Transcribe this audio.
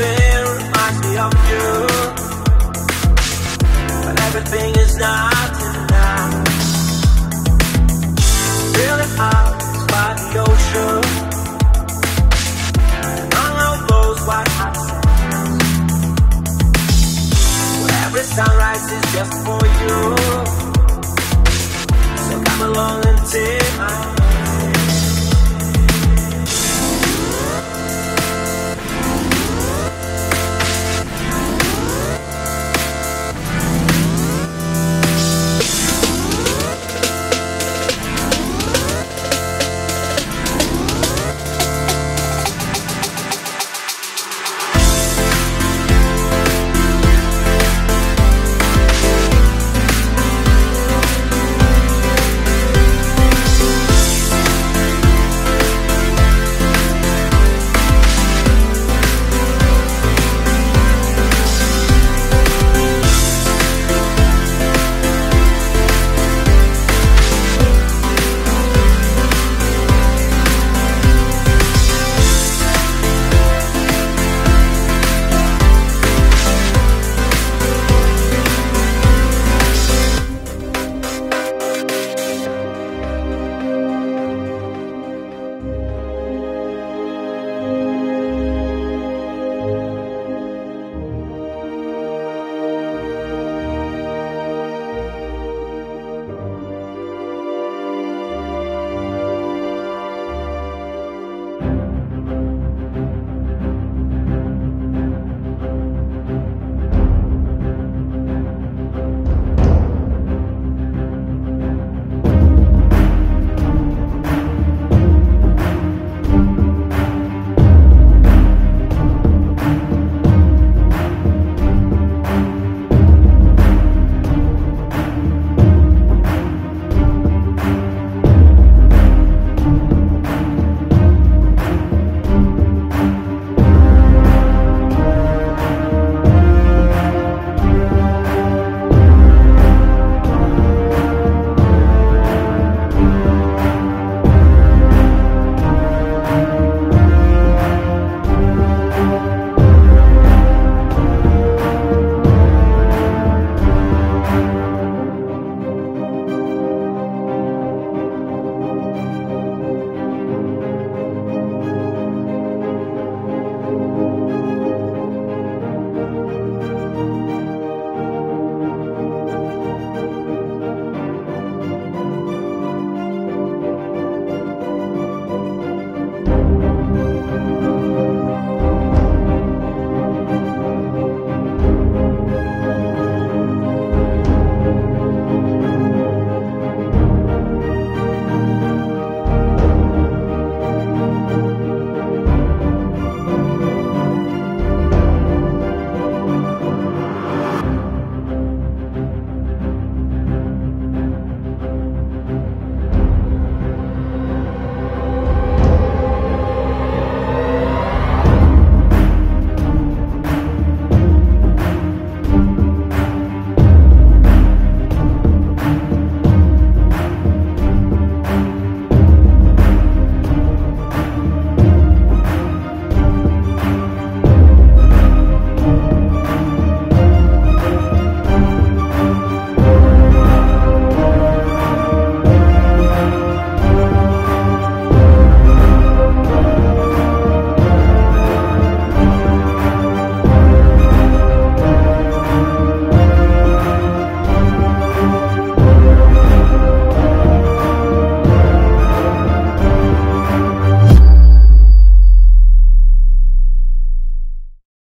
everything reminds me of you. But everything is not enough. Feeling hot by the ocean. Among all those white hot sands. Every sunrise is just for you. So come along and take my hand.